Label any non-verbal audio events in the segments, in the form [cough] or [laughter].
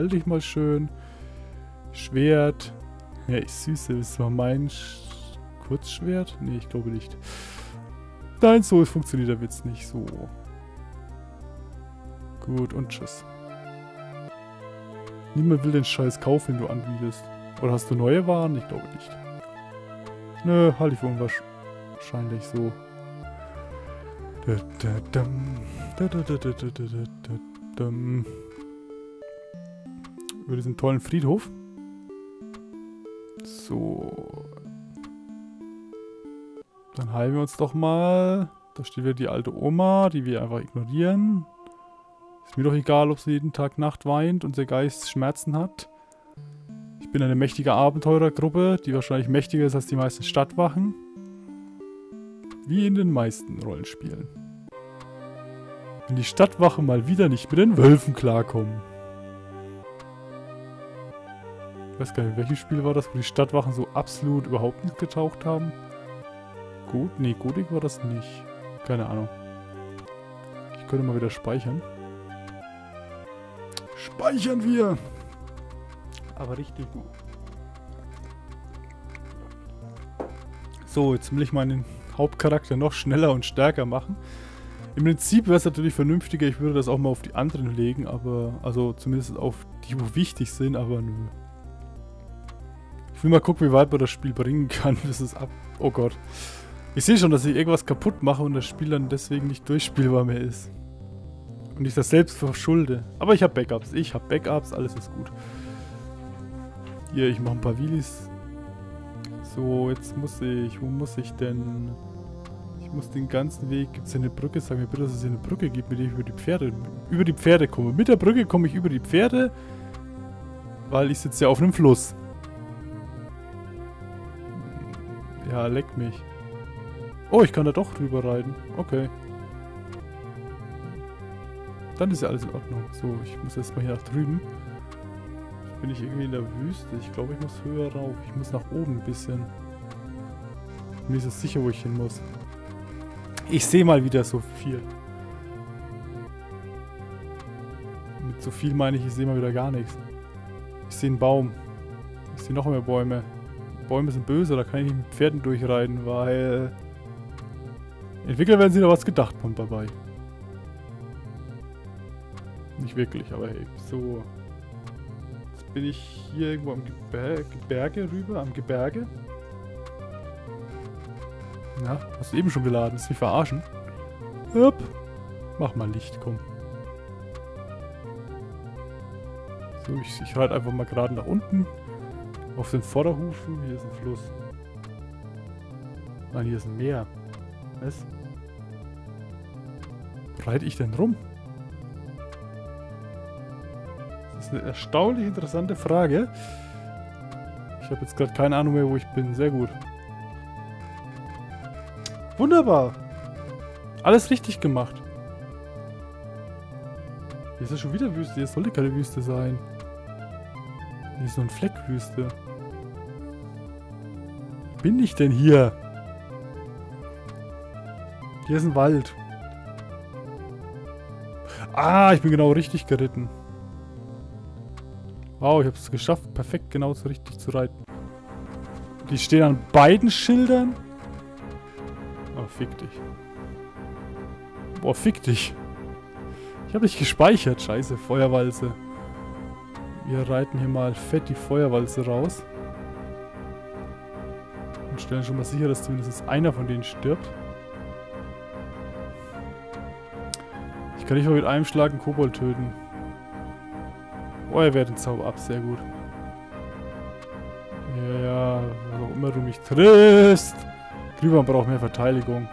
Halte ich mal schön. Schwert. Ja, ich süße. Ist mal mein Sch Kurzschwert? Nee, ich glaube nicht. Nein, so funktioniert der Witz nicht. So. Gut, und tschüss. Niemand will den Scheiß kaufen, den du anbietest. Oder hast du neue Waren? Ich glaube nicht. Nö, halte ich für unwahrscheinlich so. Über diesen tollen Friedhof. So. Dann heilen wir uns doch mal. Da steht wieder die alte Oma, die wir einfach ignorieren. Ist mir doch egal, ob sie jeden Tag Nacht weint und der Geist Schmerzen hat. Ich bin eine mächtige Abenteurergruppe, die wahrscheinlich mächtiger ist als die meisten Stadtwachen. Wie in den meisten Rollenspielen. Wenn die Stadtwache mal wieder nicht mit den Wölfen klarkommen. Ich weiß gar nicht, welches Spiel war das, wo die Stadtwachen so absolut überhaupt nicht getaucht haben? Gut, nee, Godik war das nicht. Keine Ahnung. Ich könnte mal wieder speichern. Speichern wir! Aber richtig gut. So, jetzt will ich meinen Hauptcharakter noch schneller und stärker machen. Im Prinzip wäre es natürlich vernünftiger, ich würde das auch mal auf die anderen legen, aber, also zumindest auf die, wo wichtig sind, aber nö. Ich will mal gucken, wie weit man das Spiel bringen kann, bis es ab... Oh Gott. Ich sehe schon, dass ich irgendwas kaputt mache und das Spiel dann deswegen nicht durchspielbar mehr ist. Und ich das selbst verschulde. Aber ich habe Backups. Ich habe Backups, alles ist gut. Hier, ich mache ein paar Wheelies. So, jetzt muss ich... Wo muss ich denn... Ich muss den ganzen Weg... Gibt es hier eine Brücke? Sag mir bitte, dass es hier eine Brücke gibt, mit der ich über die Pferde... Über die Pferde komme. Mit der Brücke komme ich über die Pferde. Weil ich sitze ja auf einem Fluss. Ja, leck mich. Oh, ich kann da doch drüber reiten. Okay. Dann ist ja alles in Ordnung. So, ich muss erstmal hier nach drüben. Jetzt bin ich irgendwie in der Wüste. Ich glaube, ich muss höher rauf. Ich muss nach oben ein bisschen. Mir ist es sicher, wo ich hin muss. Ich sehe mal wieder so viel. Mit so viel meine ich, ich sehe mal wieder gar nichts. Ich sehe einen Baum. Ich sehe noch mehr Bäume. Bäume sind böse, da kann ich nicht mit Pferden durchreiten, weil... Entwickler werden sich da was gedacht haben dabei. Nicht wirklich, aber hey, so. Jetzt bin ich hier irgendwo am Gebir Gebirge rüber, am Gebirge. Na, hast du eben schon geladen, ist mich verarschen. Hup. Mach mal Licht, komm. So, ich, ich reite einfach mal gerade nach unten. Auf den Vorderhufen. Hier ist ein Fluss. Nein, hier ist ein Meer. Was? Reite ich denn rum? Das ist eine erstaunlich interessante Frage. Ich habe jetzt gerade keine Ahnung mehr, wo ich bin. Sehr gut. Wunderbar. Alles richtig gemacht. Hier ist ja schon wieder Wüste. Hier sollte keine Wüste sein. Ist so ein Fleckwüste. Bin ich denn hier? Hier ist ein Wald. Ah, ich bin genau richtig geritten. Wow, ich habe es geschafft, perfekt genau so richtig zu reiten. Die stehen an beiden Schildern. Oh, fick dich. Boah, fick dich. Ich habe dich gespeichert. Scheiße, Feuerwalze. Wir reiten hier mal fett die Feuerwalze raus. Und stellen schon mal sicher, dass zumindest einer von denen stirbt. Ich kann nicht mal mit einem Schlag einen Kobold töten. Oh, er wehrt den Zauber ab. Sehr gut. Ja, ja, was auch immer du mich triffst. Glühwein braucht mehr Verteidigung.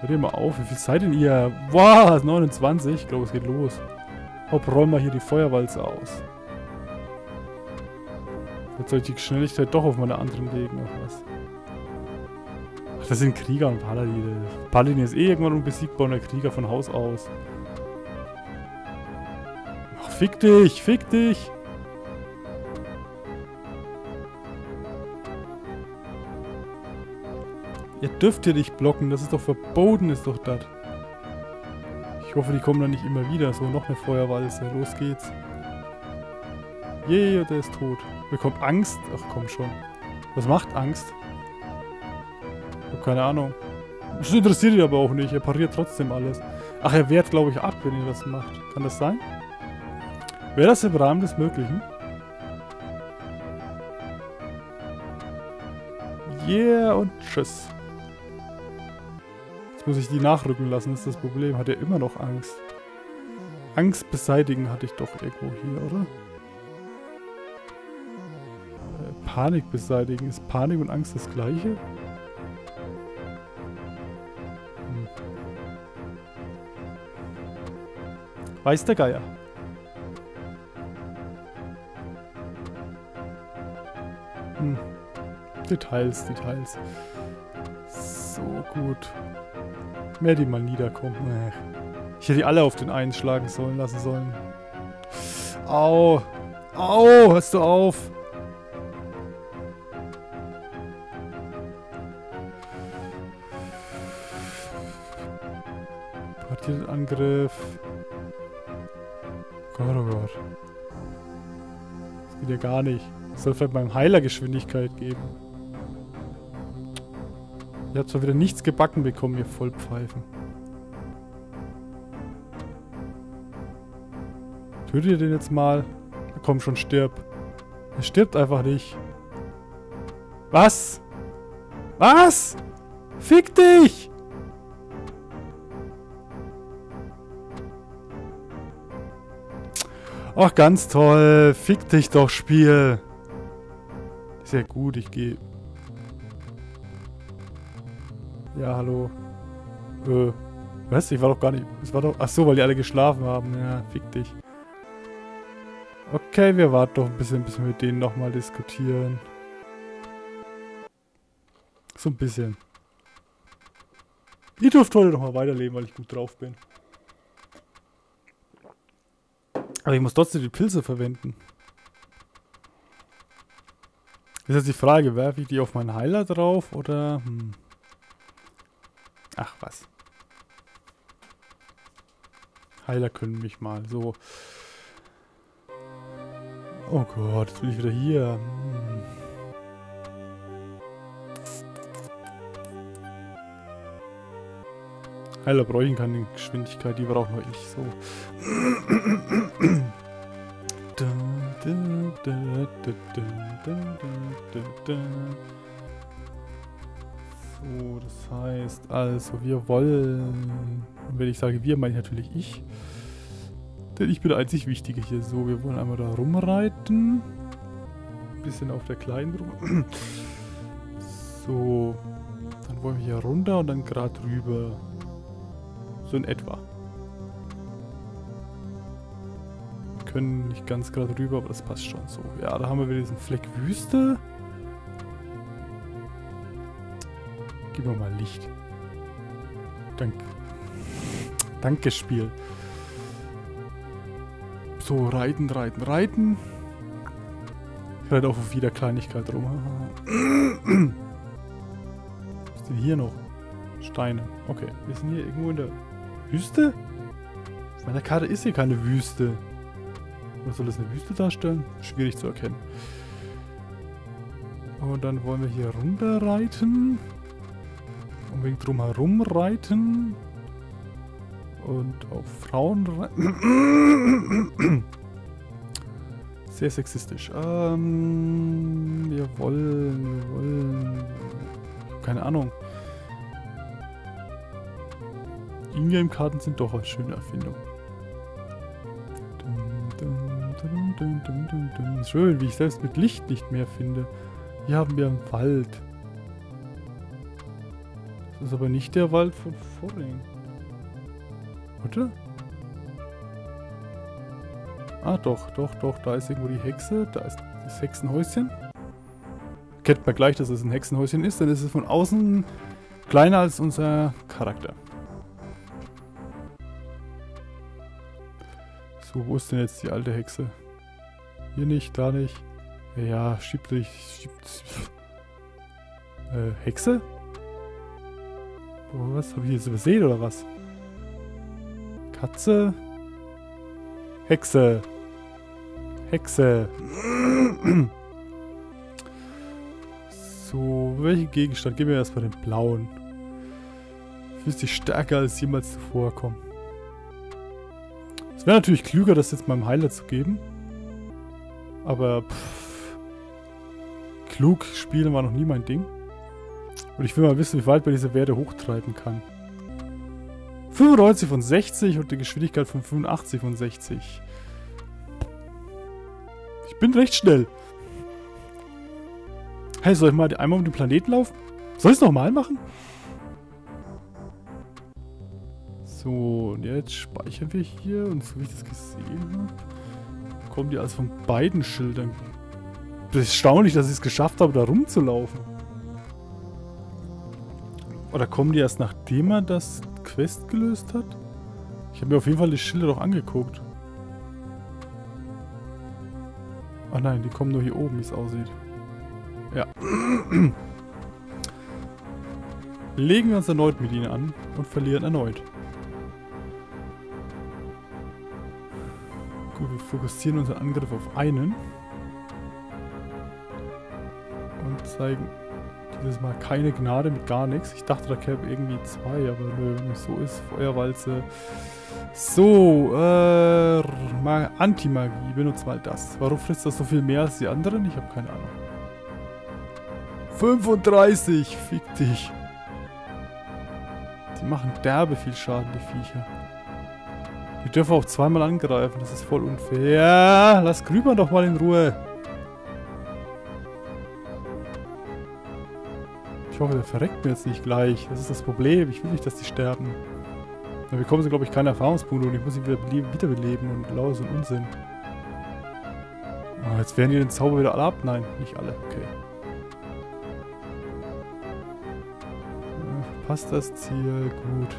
Hört ihr mal auf, wie viel seid denn ihr? Wow, 29. Ich glaube, es geht los. Hopp, räumen wir hier die Feuerwalze aus. Jetzt soll ich die Schnelligkeit doch auf meine anderen legen, oder was? Ach, das sind Krieger und Paladine. Paladin ist eh irgendwann unbesiegbar und der Krieger von Haus aus. Ach, fick dich, fick dich! Ihr dürft hier nicht blocken, das ist doch verboten, ist doch das. Ich hoffe, die kommen dann nicht immer wieder. So, noch eine Feuerwalze. Los geht's. Yeah, der ist tot. Bekommt Angst? Ach komm schon. Was macht Angst? Ich hab keine Ahnung. Das interessiert ihn aber auch nicht. Er pariert trotzdem alles. Ach, er wehrt, glaube ich, ab, wenn er das macht. Kann das sein? Wäre das im Rahmen des Möglichen? Yeah und tschüss. Muss ich die nachrücken lassen, ist das Problem. Hat er immer noch Angst? Angst beseitigen hatte ich doch irgendwo hier, oder? Äh, Panik beseitigen. Ist Panik und Angst das gleiche? Hm. Weiß der Geier. Hm. Details, Details. So gut. Mehr die mal niederkommen. Ich hätte die alle auf den einen schlagen sollen lassen sollen. Au. Au, hörst du auf. Angriff. Gott, oh Gott. Das geht ja gar nicht. Das soll vielleicht meinem Heiler Geschwindigkeit geben. Ihr habt zwar wieder nichts gebacken bekommen, ihr Vollpfeifen. Tötet ihr den jetzt mal? komm schon, stirb. Er stirbt einfach nicht. Was? Was? Fick dich! Ach, ganz toll. Fick dich doch, Spiel. Sehr gut, ich gehe Ja, hallo. Äh, was? Ich war doch gar nicht... Es war doch... Ach so, weil die alle geschlafen haben. Ja, fick dich. Okay, wir warten doch ein bisschen, bis wir mit denen nochmal diskutieren. So ein bisschen. Ich durfte heute noch mal weiterleben, weil ich gut drauf bin. Aber ich muss trotzdem die Pilze verwenden. Ist jetzt die Frage, werfe ich die auf meinen Heiler drauf oder... Hm. Ach was. Heiler können mich mal. So. Oh Gott, jetzt bin ich wieder hier. Hm. Heiler bräuchten keine Geschwindigkeit, die braucht nur ich. So. So, das heißt, also wir wollen, und wenn ich sage wir, meine ich natürlich ich, denn ich bin der einzig Wichtige hier. So, wir wollen einmal da rumreiten, bisschen auf der kleinen rum. [clears throat] So, dann wollen wir hier runter und dann gerade rüber. So in etwa. Wir können nicht ganz gerade rüber, aber das passt schon so. Ja, da haben wir wieder diesen Fleck Wüste. Gib mir mal Licht. Dank. Danke, Spiel. So, reiten, reiten, reiten. Ich reite auch auf jeder Kleinigkeit rum. Was ist denn hier noch? Steine. Okay, wir sind hier irgendwo in der Wüste? Auf meiner Karte ist hier keine Wüste. Was soll das eine Wüste darstellen? Schwierig zu erkennen. Und dann wollen wir hier runter reiten unbedingt drumherum reiten. Und auf Frauen reiten. [coughs] Sehr sexistisch. Ähm, wir wollen, wir wollen... Keine Ahnung. Ingame-Karten sind doch eine schöne Erfindung. Schön, wie ich selbst mit Licht nicht mehr finde. Hier haben wir einen Wald. Das ist aber nicht der Wald von vorhin. Warte. Ah, doch, doch, doch. Da ist irgendwo die Hexe. Da ist das Hexenhäuschen. Kennt man gleich, dass es ein Hexenhäuschen ist. Dann ist es von außen kleiner als unser Charakter. So, wo ist denn jetzt die alte Hexe? Hier nicht, da nicht. Ja, schiebt dich. Schiebt. Äh, Hexe? Oh, was? Habe ich jetzt übersehen oder was? Katze. Hexe. Hexe. So, welchen Gegenstand? Gib mir erstmal den blauen. Fühlst dich stärker als jemals zuvor. Komm. Es wäre natürlich klüger, das jetzt meinem Heiler zu geben. Aber pff, klug spielen war noch nie mein Ding. Und ich will mal wissen, wie weit man diese Werte hochtreiben kann. 95 von 60 und die Geschwindigkeit von 85 von 60. Ich bin recht schnell. Hey, soll ich mal einmal um den Planeten laufen? Soll ich es nochmal machen? So, und jetzt speichern wir hier. Und so wie ich das gesehen habe, kommen die also von beiden Schildern. Das ist erstaunlich, dass ich es geschafft habe, da rumzulaufen. Oder kommen die erst nachdem man das Quest gelöst hat? Ich habe mir auf jeden Fall die Schilder doch angeguckt. Ah nein, die kommen nur hier oben, wie es aussieht. Ja. [clears throat] Legen wir uns erneut mit ihnen an und verlieren erneut. Gut, wir fokussieren unseren Angriff auf einen. Und zeigen dieses Mal keine Gnade mit gar nichts. Ich dachte, da käme irgendwie zwei, aber nö, es so ist. Feuerwalze. So, äh, Anti-Magie, benutzt mal das. Warum frisst das so viel mehr als die anderen? Ich habe keine Ahnung. 35, fick dich. Die machen derbe viel Schaden, die Viecher. Die dürfen auch zweimal angreifen, das ist voll unfair. Lass Grübern doch mal in Ruhe. Ich hoffe, der verreckt mir jetzt nicht gleich. Das ist das Problem. Ich will nicht, dass die sterben. Da bekommen sie, glaube ich, keine Erfahrungspunkte und ich muss sie wieder wiederbeleben und lauter so Unsinn. Oh, jetzt werden die den Zauber wieder alle ab. Nein, nicht alle. Okay. Ja, passt das Ziel? Gut.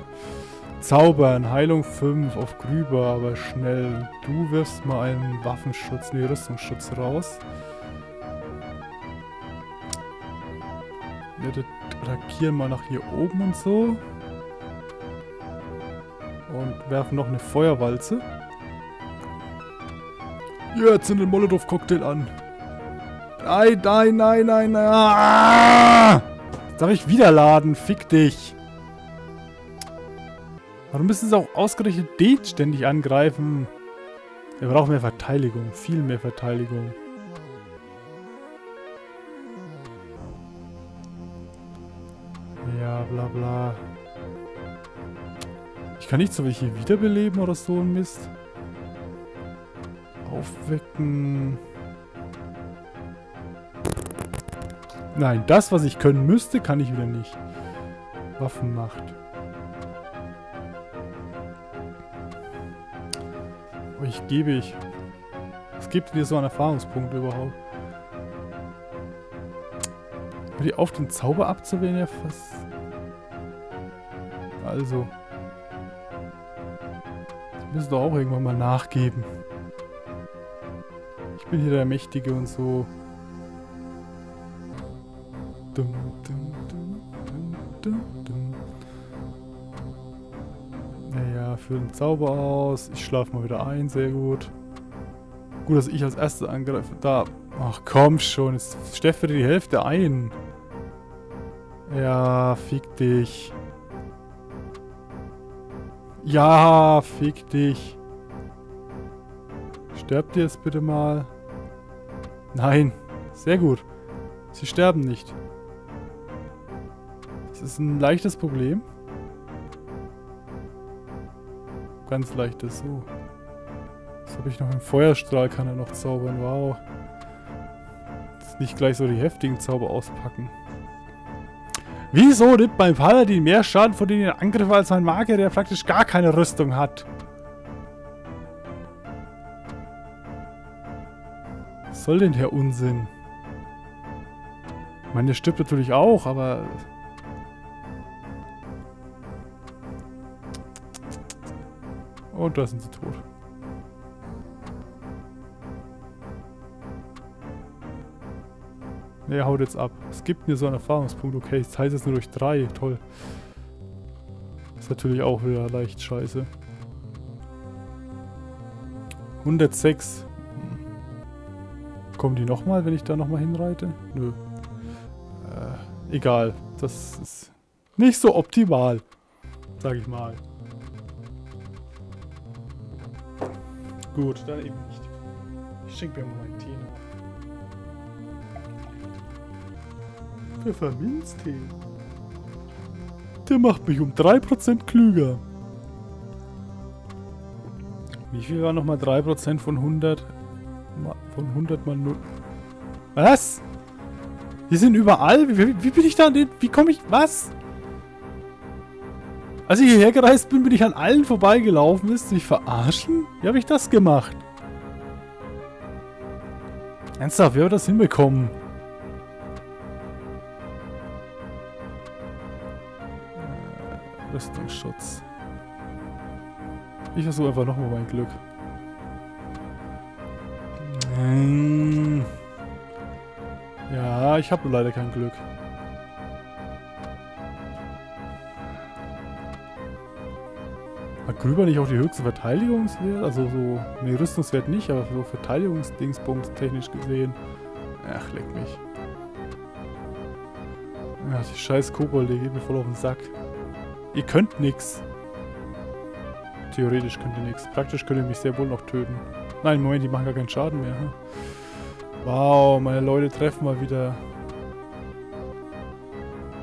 Zaubern, Heilung 5 auf Grüber, aber schnell. Du wirfst mal einen Waffenschutz, nee, Rüstungsschutz raus. Attackieren mal nach hier oben und so. Und werfen noch eine Feuerwalze. Jetzt in den Molotow-Cocktail an. Nein, nein, nein, nein, nein. Ah! Darf ich wieder laden? Fick dich. Warum müssen sie auch ausgerechnet den ständig angreifen? Wir brauchen mehr Verteidigung. Viel mehr Verteidigung. Bla bla. Ich kann nicht so welche wiederbeleben oder so ein Mist. Aufwecken. Nein, das, was ich können müsste, kann ich wieder nicht. Waffenmacht. Oh, ich gebe ich. Es gibt dir so einen Erfahrungspunkt überhaupt. Hör die auf, den Zauber abzuwehren, ja fast. Also. Die müssen doch auch irgendwann mal nachgeben. Ich bin hier der Mächtige und so. Dum, dum, dum, dum, dum, dum. Naja, für den Zauber aus. Ich schlafe mal wieder ein, sehr gut. Gut, dass ich als Erster angreife. Da. Ach komm schon, jetzt steffe die Hälfte ein. Ja, fick dich. Ja, fick dich. Sterbt ihr jetzt bitte mal? Nein. Sehr gut. Sie sterben nicht. Das ist ein leichtes Problem. Ganz leichtes. So. Was habe ich noch? Im Feuerstrahl kann er noch zaubern. Wow. Jetzt nicht gleich so die heftigen Zauber auspacken. Wieso nimmt mein Paladin mehr Schaden von den Angriffen als mein Magier, der praktisch gar keine Rüstung hat? Was soll denn der Unsinn? Ich meine, der stirbt natürlich auch, aber... Und da sind sie tot. Ne, haut jetzt ab. Es gibt mir so einen Erfahrungspunkt. Okay, ich teile es nur durch drei. Toll. Ist natürlich auch wieder leicht scheiße. 106. Kommen die nochmal, wenn ich da nochmal hinreite? Nö. Äh, egal. Das ist nicht so optimal. Sag ich mal. Gut, dann eben nicht. Ich schenke mir mal meinen Tee noch. Pfefferminztee. Der macht mich um 3% klüger. Wie viel war nochmal 3% von 100? Von 100 mal 0. Was? Die sind überall? Wie, wie, wie bin ich da an den... Wie komme ich... Was? Als ich hierher gereist bin, bin ich an allen vorbeigelaufen. Willst du mich verarschen? Wie habe ich das gemacht? Ernsthaft, wie haben wir das hinbekommen? Rüstungsschutz. Ich versuche einfach nochmal mein Glück. Ja, ich habe leider kein Glück. Hat Grüber nicht auch die höchste Verteidigungswert? Also so, ne, Rüstungswert nicht, aber so Verteidigungsdingsbums technisch gesehen. Ach, leck mich. Ja, die scheiß Kobold, die geht mir voll auf den Sack. Ihr könnt nix. Theoretisch könnt ihr nichts. Praktisch könnt ihr mich sehr wohl noch töten. Nein, Moment, die machen gar keinen Schaden mehr. Hm? Wow, meine Leute treffen mal wieder.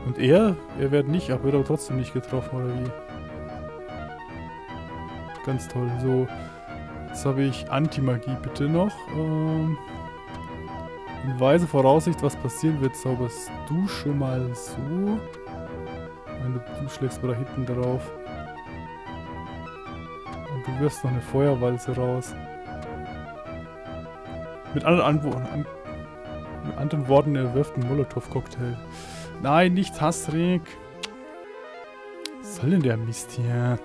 Und er? Er wird nicht, aber wird aber trotzdem nicht getroffen, oder wie? Ganz toll. So, jetzt habe ich Anti-Magie bitte noch. Ähm, in weise Voraussicht, was passieren wird, zauberst du schon mal so. Meine, du schlägst mal da hinten drauf. Du wirfst noch eine Feuerwalze raus. Mit anderen, an mit anderen Worten, er wirft einen Molotow-Cocktail. Nein, nicht Hasrik. Was soll denn der Mist hier?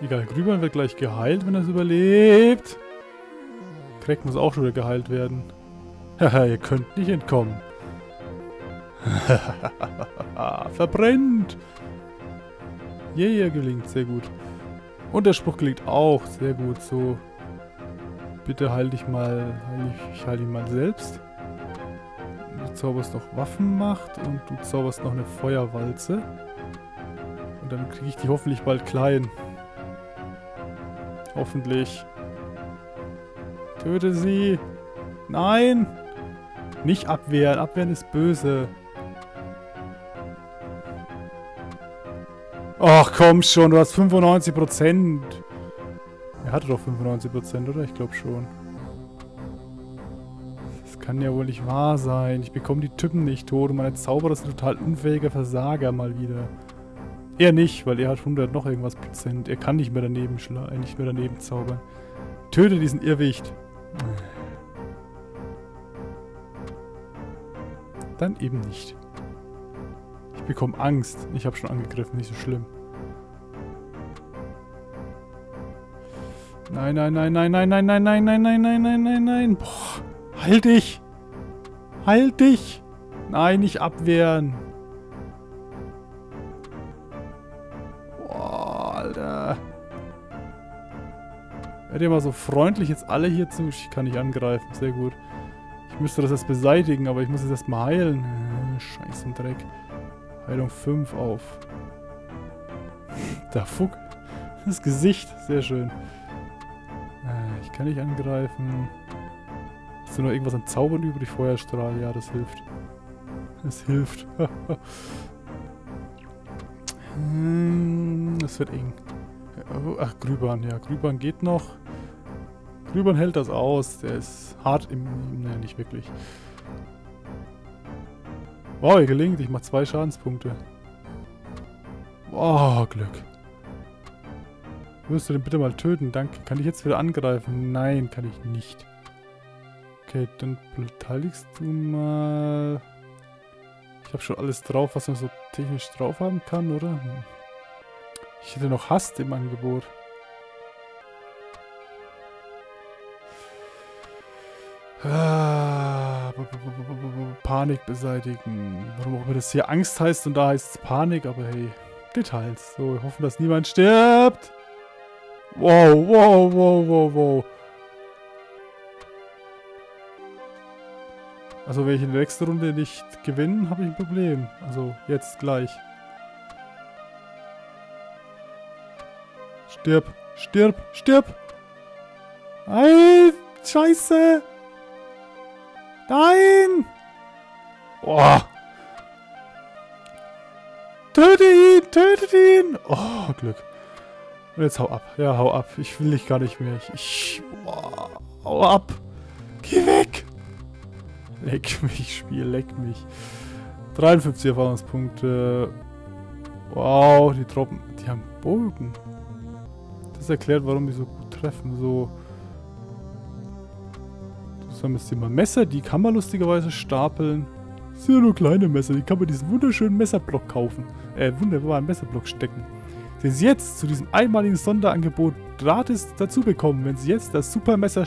Egal, Grübern wird gleich geheilt, wenn er es überlebt. Craig muss auch schon wieder geheilt werden. [laughs] Haha, ihr könnt nicht entkommen. [laughs] Verbrennt! Yeah, gelingt, sehr gut. Und der Spruch gelingt auch. Sehr gut. So. Bitte heil dich mal. Heil ich, heil dich mal selbst. Du zauberst noch Waffenmacht und du zauberst noch eine Feuerwalze. Und dann kriege ich die hoffentlich bald klein. Hoffentlich. Töte sie. Nein! Nicht abwehren. Abwehren ist böse. Ach komm schon, du hast 95%. Er hatte doch 95%, oder? Ich glaube schon. Das kann ja wohl nicht wahr sein. Ich bekomme die Typen nicht tot und meine Zauberer ein total unfähiger Versager mal wieder. Er nicht, weil er hat 100 noch irgendwas Prozent. Er kann nicht mehr daneben schlagen, nicht mehr daneben zaubern. Töte diesen Irrwicht. Dann eben nicht bekomme Angst. Ich habe schon angegriffen, nicht so schlimm. Nein, nein, nein, nein, nein, nein, nein, nein, nein, nein, nein, nein, nein, nein. Boah, halt dich. Halt dich. Nein, nicht abwehren. Boah, Alter. Werdet ihr mal so freundlich jetzt alle hier zu... Ich kann nicht angreifen, sehr gut. Ich müsste das erst beseitigen, aber ich muss es erst mal heilen. Scheiß und Dreck. Heilung 5 auf. Da Fuck. Das Gesicht. Sehr schön. Äh, ich kann nicht angreifen. Hast du noch irgendwas an Zaubern übrig? Feuerstrahl. Ja, das hilft. Das hilft. [laughs] Das wird eng. Ach, Grübern. Ja, Grübern geht noch. Grübern hält das aus. Der ist hart im... Nein, nicht wirklich. Wow, ihr gelingt. Ich mache zwei Schadenspunkte. Oh, Glück. Wirst du den bitte mal töten? Danke. Kann ich jetzt wieder angreifen? Nein, kann ich nicht. Okay, dann beteiligst du mal... Ich habe schon alles drauf, was man so technisch drauf haben kann, oder? Hm. Ich hätte noch Hast im Angebot. Ah. Panik beseitigen. Warum auch immer das hier Angst heißt und da heißt es Panik, aber hey, Details. So, wir hoffen, dass niemand stirbt. Wow, wow, wow, wow, wow. Also wenn ich in der nächsten Runde nicht gewinne, habe ich ein Problem. Also jetzt gleich. Stirb, stirb, stirb! Nein! Scheiße! Nein! Oh! Töte ihn! Tötet ihn! Oh, Glück. Und jetzt hau ab. Ja, hau ab. Ich will dich gar nicht mehr. Ich... ich oh, hau ab! Geh weg! Leck mich, Spiel, leck mich. 53 Erfahrungspunkte. Wow, die droppen. Die haben Bogen. Das erklärt, warum die so gut treffen. So. Das haben jetzt immer Messer, die kann man lustigerweise stapeln. Das sind ja nur kleine Messer, die kann man diesen wunderschönen Messerblock kaufen. Äh, wunderbaren Messerblock stecken. Den Sie jetzt zu diesem einmaligen Sonderangebot gratis dazu bekommen, wenn Sie jetzt das Supermesser